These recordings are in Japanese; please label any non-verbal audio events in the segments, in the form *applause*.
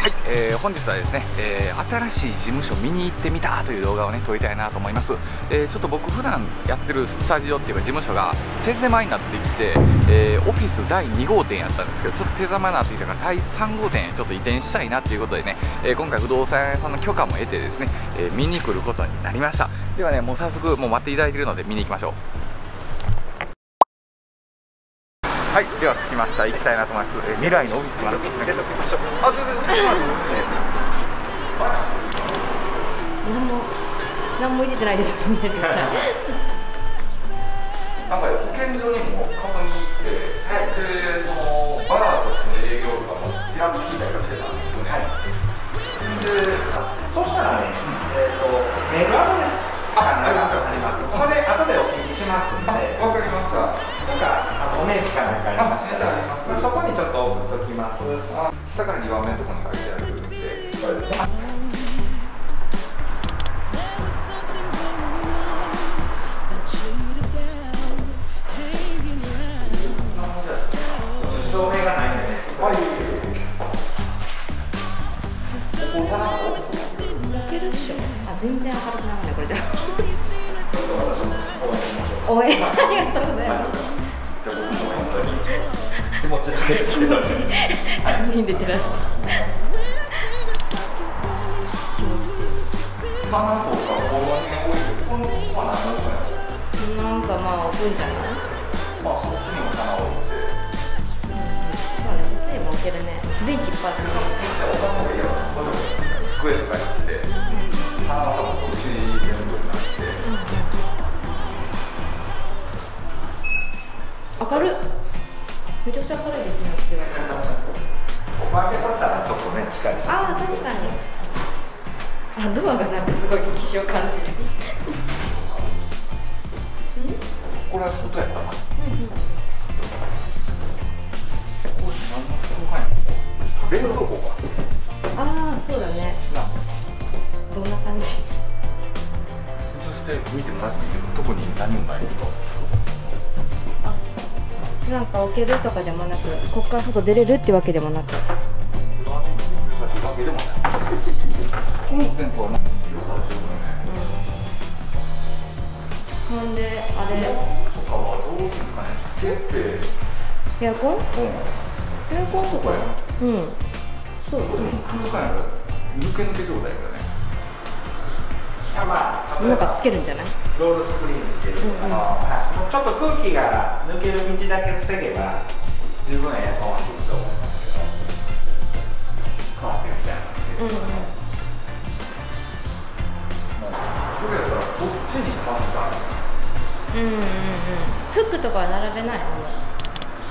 はい、えー、本日はですね、えー、新しい事務所見に行ってみたという動画をね撮りたいなと思います、えー、ちょっと僕普段やってるスタジオっていうか事務所が手狭になってきて、え、オフィス第2号店やったんですけどちょっと手狭になってきたから第3号店ちょっと移転したいなということでね、え今回不動産屋さんの許可も得てですね、え見に来ることになりました。ではねもう早速もう待っていただいているので見に行きましょう。はいでは着きました。行きたいなと思います、え未来のオフィスまで。あ全然何も何も入れてないですなんか保健所にも過去に行って、はい、でそのバラーとしての営業とかもちらっと聞いたりしてたんですよね、はい、でそしたらね、かなんかありますそこにちょっと送っときます下から2番目のところに書いてあるんでそうですね。全然明るくならないこれじゃ。応援してありがとうございます。持ちだけ気持ち三人で照らして。花とかこの辺置いてこの子は何のかな。なんかまあ置くんじゃない。まあそっちにも花置いて。うん、まあねこっちにも置けるね。電気いっぱいつけて。めっちゃ置かん方がいいやろ。机とかにして。花は多分こっちに全部になって。明るめちゃくちゃ明るいですねこっちはおけ取ったらちょっとね光ああ確かにあドアがなんかすごい歴史を感じるこれは外やったな、うんうん、これ冷蔵庫かああそうだね。どんな感じ？そして見てもらっていい？けど特に何もないけどなんか置けるとかでもなくここから外出れるってわけでもなく。ほんであれ。エアコン、うん、エアコンとかうん。そう。抜け抜け状態だよねまあ、なんかつけるんじゃない？ロールスクリーンつけるとか、うんうん、はい、ちょっと空気が抜ける道だけ防げば十分エアコンは効くと思いますけど。カーテンみたいなのつけて、うんうん、それやったらこっちにカウンタ。ーうんうんうん。フックとかは並べないの？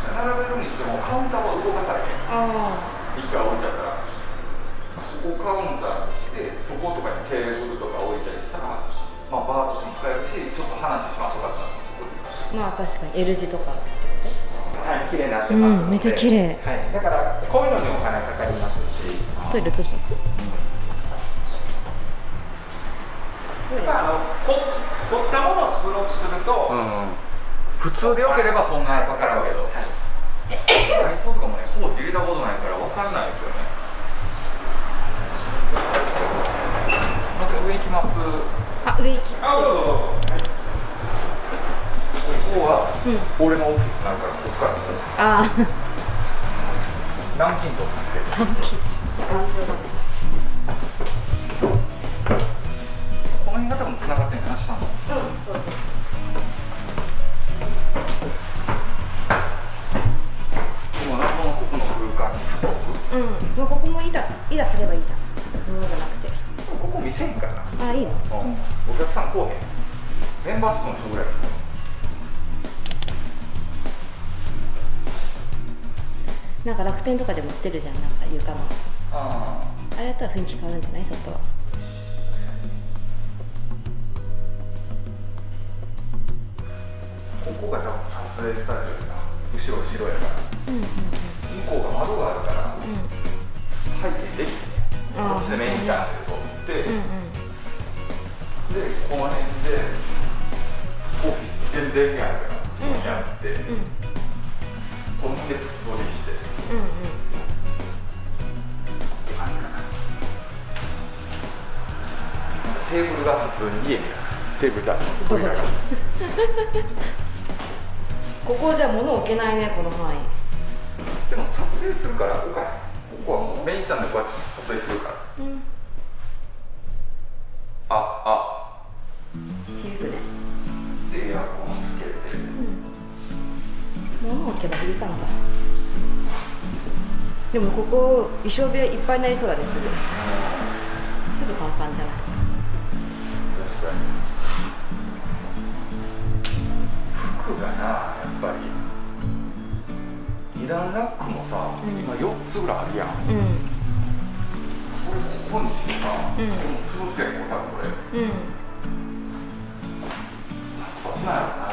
並べるにしてもカウンターは動かされへん。ああ一回置いちゃったら。ここカウンターにしてそことかにテーブルとまあ、バーとしても使えるしちょっと話しましょうかってそこですか？まあ確かに。L 字とかはい、綺麗になってますうん、めっちゃ綺麗、はい、だからこういうのにお金かかりますし。トイレ移したうん、あの凝ったものを作ろうとすると、うん、普通でよければそんな分からんけど、はい、内装とかもね工事入れたことないから分かんないですよね。まず上行きますあ上行きあどうぞどうぞ、ここは、うん、俺のオフィスになるからここからああ南京錠つけて南京錠この辺が多分繋がってんかな下の。うん。そうそうもう謎のここの空間にうん、まあ、ここも板板張ればいいじゃん。ものじゃな。くてここ見せんかなあいいの、うん、お客さん来おへん。メンバーシップの人ぐらい。なんか楽天とかでも売ってるじゃんなんか床の。ああれやったら雰囲気変わるんじゃない？外はここが多分撮影スタジオやな。後ろ白やから、うんうんうん、向こうが窓があるから、うん、背景できてこっちでメインチャンネル撮って、うんうん、でこの辺でオフィス全然からって、うん、飛ん。で靴取りして、うんうん、って感じかな。テーブルが普通に家にテーブルじゃ *laughs* ここじゃ物置けないねこの範囲。でも撮影するからここはもうメイちゃんでこうやって撮影するから、うん。うん物置けば響かんかでもここ衣装部屋い。っぱいになりそうだねすぐすぐパンパンじゃない。確かに服がなやっぱり二段ラックもさ、うん今4つぐらいあるやん。うん。これここにしてさ、うん。もう潰せん多分これうん。こっちなんやろな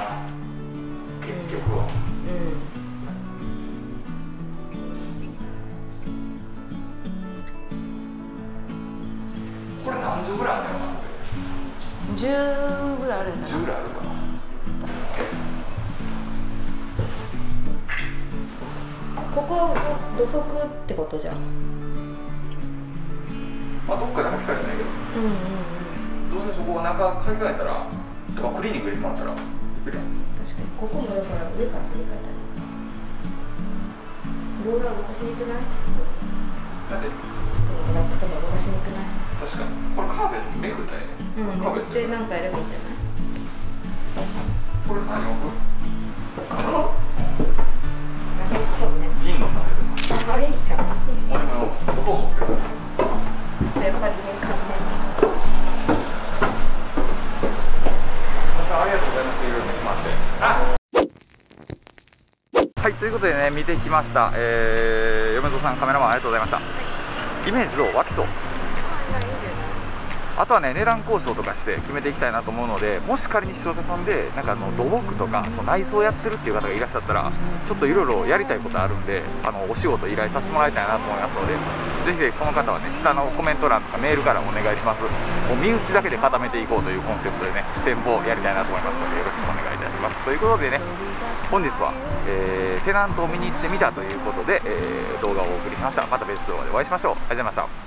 ぐらいあるのかな10ぐらいあるんじゃ10ない？ぐらいあるかなここ土足ってことじゃん。まあどっかで履き替えてないけど。うんうんうん。どうせそこを中買い替えたらとかクリーニング入れてもらったらいけるやん。確かに。ここもだから上から振り替えたりローラー動かしにくない？だってラップとか動かしにくない確かにこれカーペットめくったらええねうん。カーペットでなんかやればいいんじゃないこれ何置くここなんかこうね銀のタイあいいじゃん俺もどこを持ってるちょっとやっぱり年間ねまたありがとうございますいろいろ見せましてあはいということでね見てきました、えー、嫁さんカメラマンありがとうございました。イメージどう？湧きそう。あとはね値段交渉とかして決めていきたいなと思うのでもし仮に視聴者さんでなんかあの土木とかその内装やってるっていう方がいらっしゃったらちょっといろいろやりたいことあるんであのお仕事依頼させてもらいたいなと思いますのでぜひぜひその方はね下のコメント欄とかメールからお願いします。もう身内だけで固めていこうというコンセプトでね店舗をやりたいなと思いますのでよろしくお願いいたします。ということでね本日は、えーテナントを見に行ってみたということで、えー動画をお送りしました。また別動画でお会いしましょう。ありがとうございました。